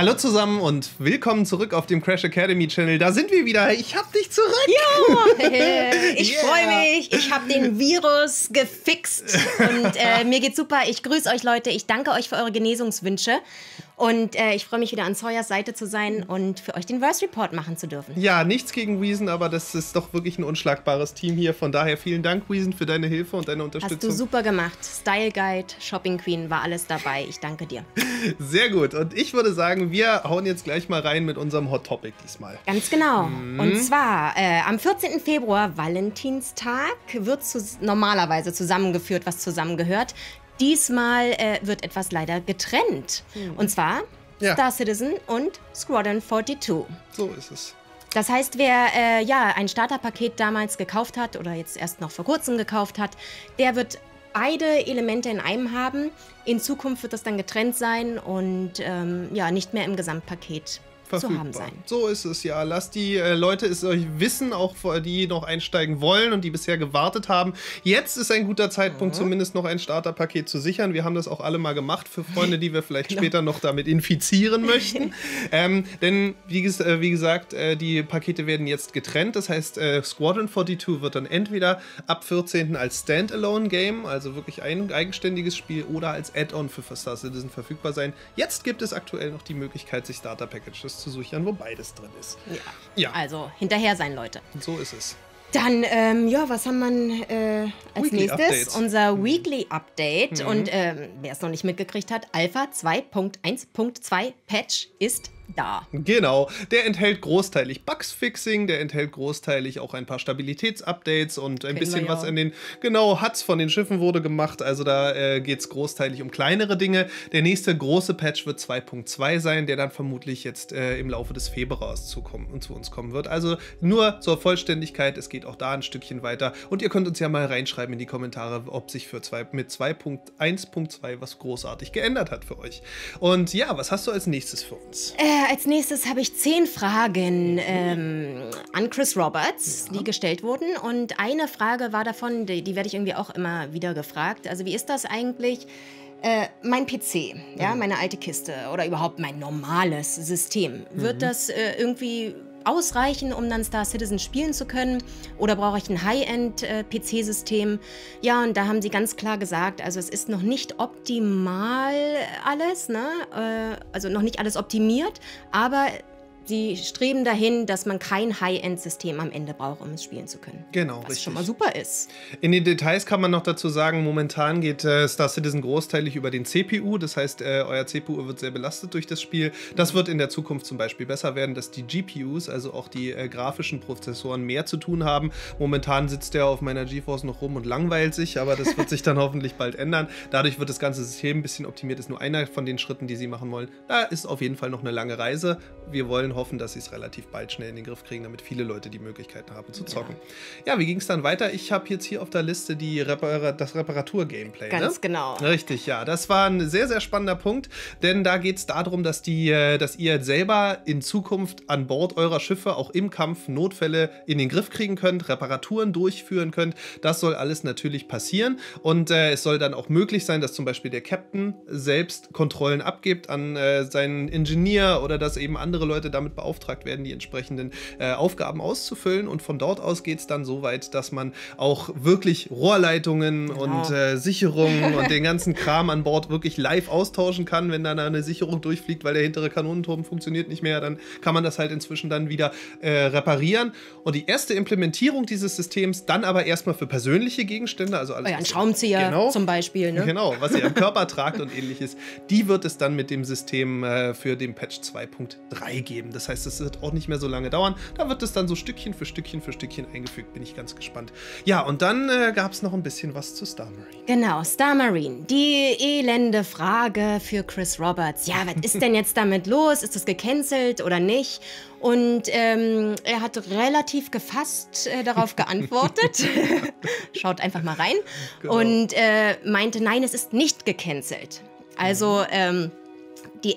Hallo zusammen und willkommen zurück auf dem Crash Academy Channel. Da sind wir wieder. Ich hab dich zurück. Ja, ich Yeah. freue mich. Ich habe den Virus gefixt und äh, mir geht's super. Ich grüße euch Leute. Ich danke euch für eure Genesungswünsche und äh, ich freue mich wieder an Sawyers Seite zu sein und für euch den Verse Report machen zu dürfen. Ja, nichts gegen Weason, aber das ist doch wirklich ein unschlagbares Team hier. Von daher vielen Dank, Weason, für deine Hilfe und deine Hast Unterstützung. du super gemacht. Style Guide, Shopping Queen, war alles dabei. Ich danke dir. Sehr gut. Und ich würde sagen, wir hauen jetzt gleich mal rein mit unserem Hot Topic diesmal. Ganz genau. Mhm. Und zwar äh, am 14. Februar, Valentinstag, wird zu, normalerweise zusammengeführt, was zusammengehört. Diesmal äh, wird etwas leider getrennt. Und zwar Mhm. Ja. Star Citizen und Squadron 42. So ist es. Das heißt, wer äh, ja ein Starterpaket damals gekauft hat oder jetzt erst noch vor kurzem gekauft hat, der wird beide Elemente in einem haben. In Zukunft wird das dann getrennt sein und ähm, ja nicht mehr im Gesamtpaket zu haben sein. So ist es ja. Lasst die äh, Leute es euch wissen, auch die noch einsteigen wollen und die bisher gewartet haben. Jetzt ist ein guter Zeitpunkt, zumindest noch ein Starterpaket zu sichern. Wir haben das auch alle mal gemacht für Freunde, die wir vielleicht Genau. später noch damit infizieren möchten. ähm, denn wie, ges äh, wie gesagt, äh, die Pakete werden jetzt getrennt. Das heißt, äh, Squadron 42 wird dann entweder ab 14. als Standalone-Game, also wirklich ein eigenständiges Spiel, oder als Add-on für Star Citizen verfügbar sein. Jetzt gibt es aktuell noch die Möglichkeit, sich Starter-Packages zu sichern, wo beides drin ist. Ja. Ja. Also hinterher sein, Leute. So ist es. Dann, ähm, ja, was haben wir äh, als Weekly nächstes? Updates. Mhm. Unser Weekly Update. Und ähm, wer es noch nicht mitgekriegt hat, Alpha 2.1.2 Patch ist da. Genau, der enthält großteilig Bugs-Fixing, der enthält großteilig auch ein paar Stabilitätsupdates und ein Kennen bisschen ja. was an den, genau, Huts von den Schiffen wurde gemacht, also da äh, geht es großteilig um kleinere Dinge. Der nächste große Patch wird 2.2 sein, der dann vermutlich jetzt äh, im Laufe des Februars zukommen, zu uns kommen wird. Also nur zur Vollständigkeit, es geht auch da ein Stückchen weiter und ihr könnt uns ja mal reinschreiben in die Kommentare, ob sich für zwei, mit 2.1.2 was großartig geändert hat für euch. Und ja, was hast du als nächstes für uns? Äh, als nächstes habe ich zehn Fragen ähm, an Chris Roberts, die gestellt wurden. Und eine Frage war davon, die, die werde ich irgendwie auch immer wieder gefragt. Also wie ist das eigentlich? Äh, mein PC, ja, meine alte Kiste oder überhaupt mein normales System, wird das äh, irgendwie ausreichen, um dann Star Citizen spielen zu können? Oder brauche ich ein High-End-PC-System? Ja, und da haben sie ganz klar gesagt, also es ist noch nicht optimal alles, ne? Äh, also noch nicht alles optimiert, aber sie streben dahin, dass man kein High-End-System am Ende braucht, um es spielen zu können. Genau, Was richtig. schon mal super ist. In den Details kann man noch dazu sagen, momentan geht äh, Star Citizen großteilig über den CPU. Das heißt, äh, euer CPU wird sehr belastet durch das Spiel. Das wird in der Zukunft zum Beispiel besser werden, dass die GPUs, also auch die äh, grafischen Prozessoren, mehr zu tun haben. Momentan sitzt der auf meiner GeForce noch rum und langweilt sich, aber das wird sich dann hoffentlich bald ändern. Dadurch wird das ganze System ein bisschen optimiert. Ist nur einer von den Schritten, die sie machen wollen. Da ist auf jeden Fall noch eine lange Reise. Wir wollen hoffen, dass sie es relativ bald schnell in den Griff kriegen, damit viele Leute die Möglichkeiten haben zu zocken. Ja, wie ging es dann weiter? Ich habe jetzt hier auf der Liste die Repara das Reparatur-Gameplay. Ganz ne? genau. Richtig, ja. Das war ein sehr, sehr spannender Punkt, denn da geht es darum, dass, die, äh, dass ihr selber in Zukunft an Bord eurer Schiffe auch im Kampf Notfälle in den Griff kriegen könnt, Reparaturen durchführen könnt. Das soll alles natürlich passieren und äh, es soll dann auch möglich sein, dass zum Beispiel der Captain selbst Kontrollen abgibt an äh, seinen Ingenieur oder dass eben andere Leute damit beauftragt werden, die entsprechenden äh, Aufgaben auszufüllen und von dort aus geht es dann so weit, dass man auch wirklich Rohrleitungen und äh, Sicherungen und den ganzen Kram an Bord wirklich live austauschen kann. Wenn dann eine Sicherung durchfliegt, weil der hintere Kanonenturm funktioniert nicht mehr, dann kann man das halt inzwischen dann wieder äh, reparieren. Und die erste Implementierung dieses Systems dann aber erstmal für persönliche Gegenstände, also alles. Oh ja, ein Schraubenzieher Genau. zum Beispiel, ne? Genau, was ihr am Körper tragt und ähnliches, die wird es dann mit dem System äh, für den Patch 2.3 geben. Das heißt, es wird auch nicht mehr so lange dauern. Da wird es dann so Stückchen für Stückchen für Stückchen eingefügt. Bin ich ganz gespannt. Ja, und dann äh, gab es noch ein bisschen was zu Star Marine. Genau, Star Marine. Die elende Frage für Chris Roberts. Ja, was ist denn jetzt damit los? Ist das gecancelt oder nicht? Und ähm, er hat relativ gefasst äh, darauf geantwortet. Schaut einfach mal rein. Genau. Und äh, meinte, nein, es ist nicht gecancelt. Also ähm, die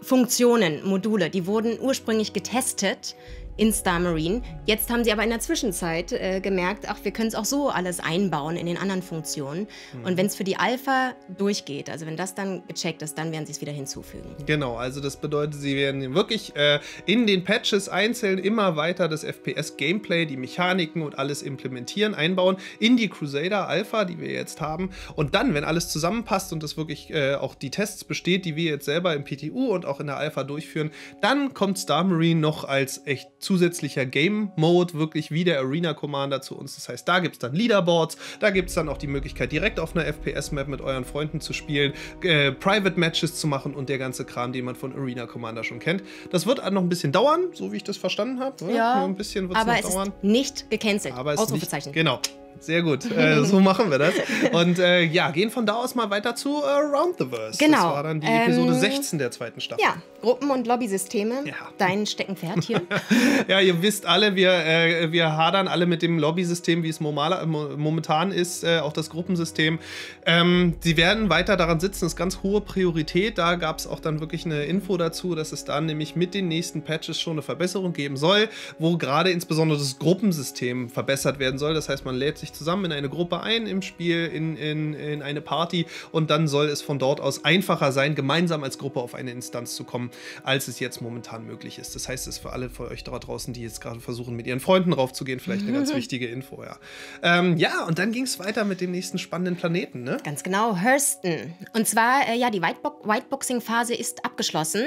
FPS-Funktionen, Module, die wurden ursprünglich getestet in Star Marine. Jetzt haben sie aber in der Zwischenzeit äh, gemerkt, ach, wir können es auch so alles einbauen in den anderen Funktionen. Mhm. Und wenn es für die Alpha durchgeht, also wenn das dann gecheckt ist, dann werden sie es wieder hinzufügen. Genau, also das bedeutet, sie werden wirklich äh, in den Patches einzeln immer weiter das FPS-Gameplay, die Mechaniken und alles implementieren, einbauen in die Crusader Alpha, die wir jetzt haben. Und dann, wenn alles zusammenpasst und das wirklich äh, auch die Tests besteht, die wir jetzt selber im PTU und auch in der Alpha durchführen, dann kommt Star Marine noch als echt zusätzlicher Game-Mode wirklich wie der Arena Commander zu uns. Das heißt, da gibt es dann Leaderboards, da gibt es dann auch die Möglichkeit, direkt auf einer FPS-Map mit euren Freunden zu spielen, äh, Private Matches zu machen und der ganze Kram, den man von Arena Commander schon kennt. Das wird noch ein bisschen dauern, so wie ich das verstanden habe. Ja, ein bisschen wird es noch dauern. Ist nicht gecancelt. Aber es ist nicht, genau. Sehr gut. Äh, so machen wir das. Und äh, ja, gehen von da aus mal weiter zu Around the Verse. Genau. Das war dann die Episode ähm, 16 der zweiten Staffel. Ja, Gruppen- und Lobbysysteme. Ja. Dein Steckenpferd hier. ja, ihr wisst alle, wir, äh, wir hadern alle mit dem Lobbysystem, wie es momentan ist, äh, auch das Gruppensystem. Ähm, sie werden weiter daran sitzen, das ist ganz hohe Priorität. Da gab es auch dann wirklich eine Info dazu, dass es dann nämlich mit den nächsten Patches schon eine Verbesserung geben soll, wo gerade insbesondere das Gruppensystem verbessert werden soll. Das heißt, man lädt sich zusammen in eine Gruppe ein im Spiel, in, in, in eine Party und dann soll es von dort aus einfacher sein, gemeinsam als Gruppe auf eine Instanz zu kommen, als es jetzt momentan möglich ist. Das heißt, es ist für alle von euch da draußen, die jetzt gerade versuchen, mit ihren Freunden raufzugehen, vielleicht eine ganz wichtige Info, ja. Ähm, ja, und dann ging es weiter mit dem nächsten spannenden Planeten, ne? Ganz genau, Hurston. Und zwar, äh, ja, die Whitebo Whiteboxing-Phase ist abgeschlossen.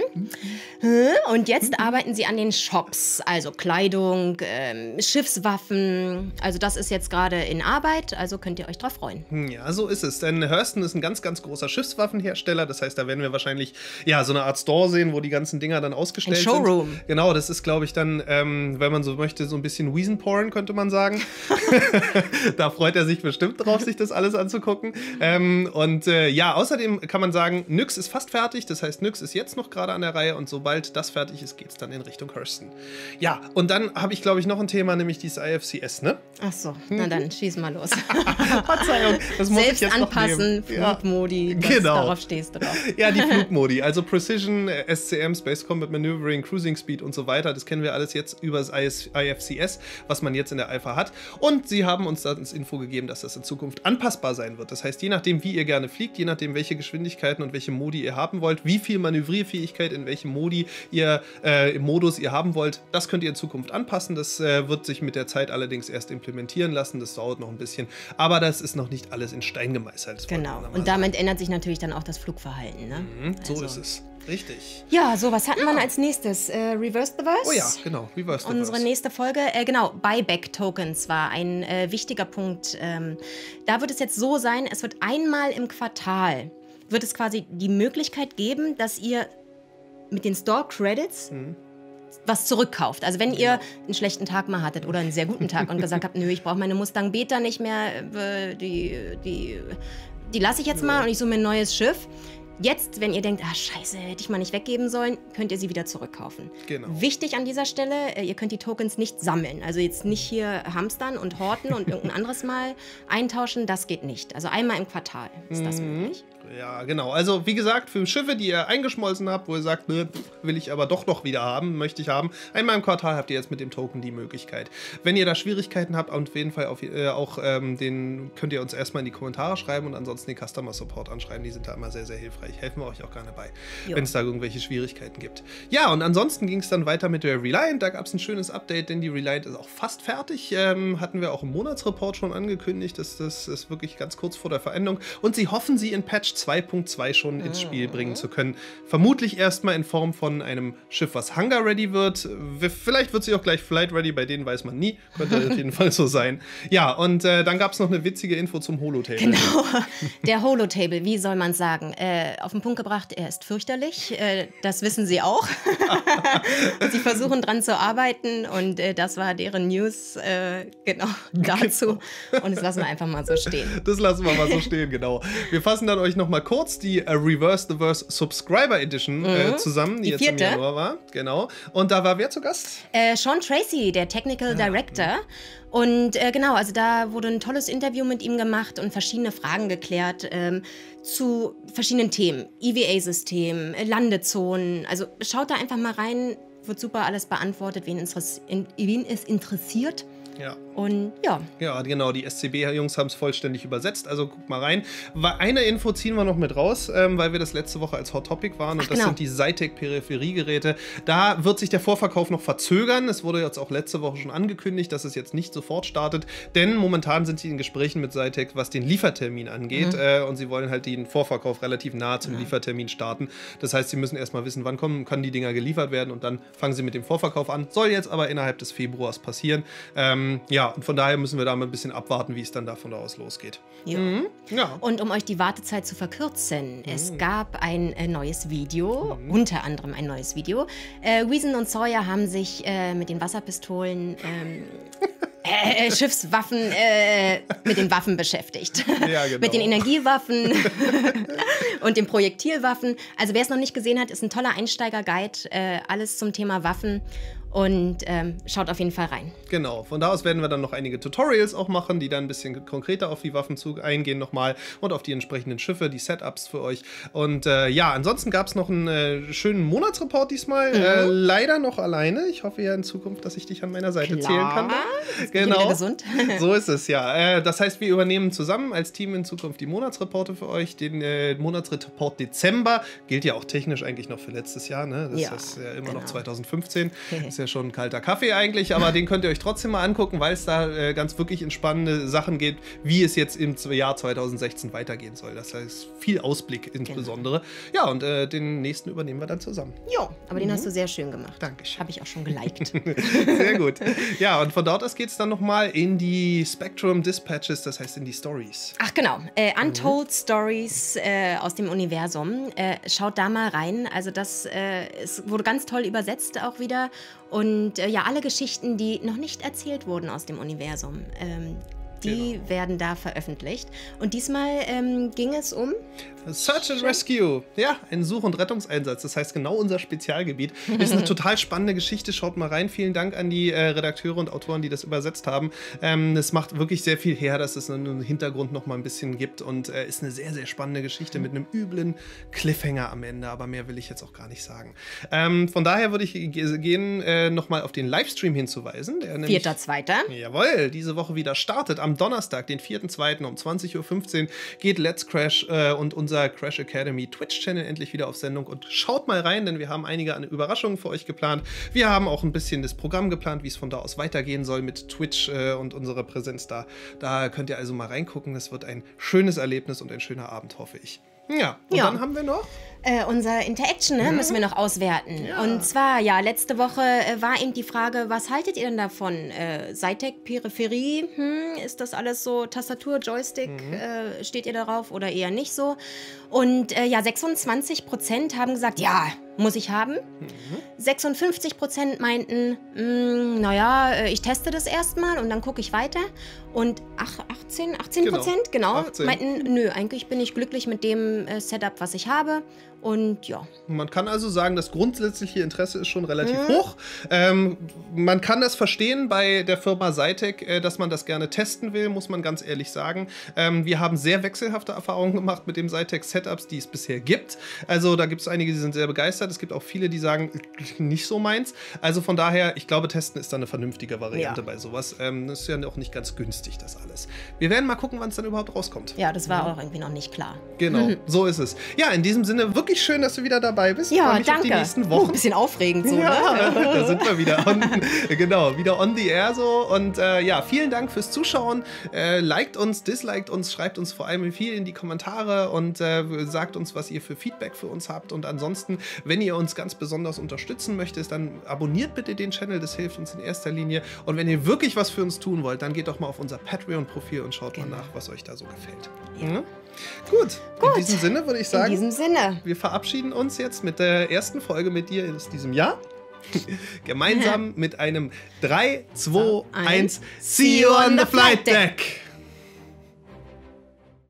Mhm. Und jetzt mhm. arbeiten sie an den Shops, also Kleidung, äh, Schiffswaffen. Also das ist jetzt gerade in Arbeit, also könnt ihr euch drauf freuen. Hm, ja, so ist es. Denn Hurston ist ein ganz, ganz großer Schiffswaffenhersteller. Das heißt, da werden wir wahrscheinlich ja so eine Art Store sehen, wo die ganzen Dinger dann ausgestellt ein Showroom. sind. Genau, das ist, glaube ich, dann, ähm, wenn man so möchte, so ein bisschen Wiesenporn, könnte man sagen. da freut er sich bestimmt drauf, sich das alles anzugucken. Ähm, und äh, ja, außerdem kann man sagen, Nyx ist fast fertig. Das heißt, Nyx ist jetzt noch gerade an der Reihe und sobald das fertig ist, geht es dann in Richtung Hurston. Ja, und dann habe ich, glaube ich, noch ein Thema, nämlich dieses IFCS, ne? Ach so, na dann schieß mal los. Verzeihung, das muss Selbst ich jetzt anpassen, Flugmodi, ja, genau. darauf stehst du drauf. Ja, die Flugmodi, also Precision, SCM, Space Combat Maneuvering, Cruising Speed und so weiter, das kennen wir alles jetzt über das IFCS, was man jetzt in der Alpha hat. Und sie haben uns das Info gegeben, dass das in Zukunft anpassbar sein wird. Das heißt, je nachdem, wie ihr gerne fliegt, je nachdem, welche Geschwindigkeiten und welche Modi ihr haben wollt, wie viel Manövrierfähigkeit in welchem Modi ihr äh, im Modus ihr haben wollt, das könnt ihr in Zukunft anpassen. Das äh, wird sich mit der Zeit allerdings erst implementieren lassen. Das dauert noch ein bisschen. Aber das ist noch nicht alles in Stein gemeißelt. Genau. Und damit ändert sich natürlich dann auch das Flugverhalten. Ne? Mhm, so also. ist es. Richtig. Ja, so, was hatten ja. wir als nächstes? Äh, Reverse the Verse? Oh ja, genau, Reverse the Unsere Verse. nächste Folge, äh, genau, Buyback-Tokens war ein äh, wichtiger Punkt. Ähm, da wird es jetzt so sein, es wird einmal im Quartal, wird es quasi die Möglichkeit geben, dass ihr mit den Store-Credits mhm was zurückkauft. Also wenn ihr einen schlechten Tag mal hattet oder einen sehr guten Tag und gesagt habt, nö, ich brauche meine Mustang Beta nicht mehr, äh, die, die, die lasse ich jetzt mal und ich suche mir ein neues Schiff. Jetzt, wenn ihr denkt, ah scheiße, hätte ich mal nicht weggeben sollen, könnt ihr sie wieder zurückkaufen. Genau. Wichtig an dieser Stelle, äh, ihr könnt die Tokens nicht sammeln. Also jetzt nicht hier hamstern und horten und irgendein anderes Mal eintauschen, das geht nicht. Also einmal im Quartal ist das mhm. möglich. Ja, genau. Also wie gesagt, für Schiffe, die ihr eingeschmolzen habt, wo ihr sagt, ne, will ich aber doch noch wieder haben, möchte ich haben, einmal im Quartal habt ihr jetzt mit dem Token die Möglichkeit. Wenn ihr da Schwierigkeiten habt, auf jeden Fall auf, äh, auch ähm, den könnt ihr uns erstmal in die Kommentare schreiben und ansonsten den Customer Support anschreiben. Die sind da immer sehr, sehr hilfreich. Helfen wir euch auch gerne bei, wenn es da irgendwelche Schwierigkeiten gibt. Ja, und ansonsten ging es dann weiter mit der Reliant. Da gab es ein schönes Update, denn die Reliant ist auch fast fertig. Ähm, hatten wir auch im Monatsreport schon angekündigt. dass das ist wirklich ganz kurz vor der Veränderung. Und sie hoffen, sie in Patch 2.2 schon ins Spiel bringen zu können. Vermutlich erstmal in Form von einem Schiff, was Hunger ready wird. Vielleicht wird sie auch gleich Flight ready, bei denen weiß man nie. Könnte auf jeden Fall so sein. Ja, und äh, dann gab es noch eine witzige Info zum Holotable. Genau, der Holotable, wie soll man sagen? Äh, auf den Punkt gebracht, er ist fürchterlich. Äh, das wissen sie auch. sie versuchen dran zu arbeiten und äh, das war deren News äh, genau dazu. Genau. Und das lassen wir einfach mal so stehen. Das lassen wir mal so stehen, genau. Wir fassen dann euch noch mal kurz die äh, Reverse the Verse Subscriber Edition äh, mhm. zusammen, die, die jetzt vierte. im Januar war. Genau. Und da war wer zu Gast? Äh, Sean Tracy, der Technical ah, Director. Ja. Und äh, genau, also da wurde ein tolles Interview mit ihm gemacht und verschiedene Fragen geklärt ähm, zu verschiedenen Themen. EVA-System, Landezonen. Also schaut da einfach mal rein wird super alles beantwortet, wen, wen es interessiert. Ja. Und ja. Ja, genau, die SCB-Jungs haben es vollständig übersetzt, also guck mal rein. Eine Info ziehen wir noch mit raus, ähm, weil wir das letzte Woche als Hot Topic waren und Ach, das genau. sind die Zytec-Peripheriegeräte. Da wird sich der Vorverkauf noch verzögern. Es wurde jetzt auch letzte Woche schon angekündigt, dass es jetzt nicht sofort startet, denn momentan sind sie in Gesprächen mit Zytec, was den Liefertermin angeht mhm. äh, und sie wollen halt den Vorverkauf relativ nah zum mhm. Liefertermin starten. Das heißt, sie müssen erstmal wissen, wann kommen, können die Dinger geliefert werden und dann fangen sie mit dem Vorverkauf an. Soll jetzt aber innerhalb des Februars passieren. Ähm, ähm, ja, und von daher müssen wir da mal ein bisschen abwarten, wie es dann davon aus losgeht. Ja. Mhm. ja. Und um euch die Wartezeit zu verkürzen, mhm. es gab ein äh, neues Video, mhm. unter anderem ein neues Video. Äh, Weason und Sawyer haben sich äh, mit den Wasserpistolen ähm, äh, Schiffswaffen äh, mit den Waffen beschäftigt. Ja, genau. mit den Energiewaffen und den Projektilwaffen. Also wer es noch nicht gesehen hat, ist ein toller Einsteiger-Guide. Äh, alles zum Thema Waffen. Und ähm, schaut auf jeden Fall rein. Genau, von da aus werden wir dann noch einige Tutorials auch machen, die dann ein bisschen konkreter auf die Waffenzug eingehen nochmal und auf die entsprechenden Schiffe, die Setups für euch. Und äh, ja, ansonsten gab es noch einen äh, schönen Monatsreport diesmal. Mhm. Äh, leider noch alleine. Ich hoffe ja in Zukunft, dass ich dich an meiner Seite Klar. zählen kann. Jetzt genau. gesund. so ist es ja. Äh, das heißt, wir übernehmen zusammen als Team in Zukunft die Monatsreporte für euch. Den äh, Monatsreport Dezember gilt ja auch technisch eigentlich noch für letztes Jahr. Ne? Das ja, ist ja immer genau. noch 2015. ist ja ja schon ein kalter Kaffee eigentlich, aber den könnt ihr euch trotzdem mal angucken, weil es da äh, ganz wirklich in spannende Sachen geht, wie es jetzt im Jahr 2016 weitergehen soll. Das heißt, viel Ausblick insbesondere. Genau. Ja, und äh, den nächsten übernehmen wir dann zusammen. Jo, aber den mhm. hast du sehr schön gemacht. Dankeschön. Habe ich auch schon geliked. sehr gut. Ja, und von dort aus geht es dann nochmal in die Spectrum Dispatches, das heißt in die Stories. Ach genau, äh, Untold mhm. Stories äh, aus dem Universum. Äh, schaut da mal rein. Also das äh, es wurde ganz toll übersetzt auch wieder und äh, ja, alle Geschichten, die noch nicht erzählt wurden aus dem Universum, ähm, die genau. werden da veröffentlicht. Und diesmal ähm, ging es um Search and Rescue. Ja, ein Such- und Rettungseinsatz. Das heißt genau unser Spezialgebiet. Ist eine total spannende Geschichte. Schaut mal rein. Vielen Dank an die äh, Redakteure und Autoren, die das übersetzt haben. Ähm, es macht wirklich sehr viel her, dass es einen Hintergrund noch mal ein bisschen gibt und äh, ist eine sehr, sehr spannende Geschichte mit einem üblen Cliffhanger am Ende. Aber mehr will ich jetzt auch gar nicht sagen. Ähm, von daher würde ich gehen, äh, noch mal auf den Livestream hinzuweisen. Vierter, zweiter. Jawohl, diese Woche wieder startet. Am Donnerstag, den 4.2. um 20.15 Uhr geht Let's Crash äh, und unser Crash Academy Twitch-Channel endlich wieder auf Sendung und schaut mal rein, denn wir haben einige Überraschungen für euch geplant. Wir haben auch ein bisschen das Programm geplant, wie es von da aus weitergehen soll mit Twitch äh, und unserer Präsenz da. Da könnt ihr also mal reingucken. Das wird ein schönes Erlebnis und ein schöner Abend, hoffe ich. Ja, und ja. dann haben wir noch äh, unser Interaction ne, mhm. müssen wir noch auswerten. Ja. Und zwar, ja, letzte Woche äh, war eben die Frage, was haltet ihr denn davon? Äh, Cytec, Peripherie, hm, ist das alles so Tastatur, Joystick, mhm. äh, steht ihr darauf oder eher nicht so? Und äh, ja, 26 Prozent haben gesagt, ja, muss ich haben. Mhm. 56 Prozent meinten, hm, naja, äh, ich teste das erstmal und dann gucke ich weiter. Und ach, 18, 18 Prozent, genau, genau 18. meinten, nö, eigentlich bin ich glücklich mit dem äh, Setup, was ich habe. Und ja. Man kann also sagen, das grundsätzliche Interesse ist schon relativ mhm. hoch. Ähm, man kann das verstehen bei der Firma Cytec, äh, dass man das gerne testen will, muss man ganz ehrlich sagen. Ähm, wir haben sehr wechselhafte Erfahrungen gemacht mit dem Cytec Setups, die es bisher gibt. Also da gibt es einige, die sind sehr begeistert. Es gibt auch viele, die sagen, nicht so meins. Also von daher, ich glaube, testen ist da eine vernünftige Variante ja. bei sowas. Ähm, das ist ja auch nicht ganz günstig, das alles. Wir werden mal gucken, wann es dann überhaupt rauskommt. Ja, das war ja. auch irgendwie noch nicht klar. Genau, so ist es. Ja, in diesem Sinne wirklich wirklich schön, dass du wieder dabei bist. Ja, danke. Auf die nächsten Wochen. Oh, ein bisschen aufregend so, ja, ne? da sind wir wieder on, genau, wieder on the air so. Und äh, ja, vielen Dank fürs Zuschauen. Äh, liked uns, disliked uns, schreibt uns vor allem viel in die Kommentare und äh, sagt uns, was ihr für Feedback für uns habt. Und ansonsten, wenn ihr uns ganz besonders unterstützen möchtet, dann abonniert bitte den Channel, das hilft uns in erster Linie. Und wenn ihr wirklich was für uns tun wollt, dann geht doch mal auf unser Patreon-Profil und schaut genau. mal nach, was euch da so gefällt. Ja. Gut. Gut. In diesem Sinne würde ich sagen, in diesem Sinne. wir verabschieden uns jetzt mit der ersten Folge mit dir in diesem Jahr. Gemeinsam mit einem 3, 2, 1. See you on the flight deck!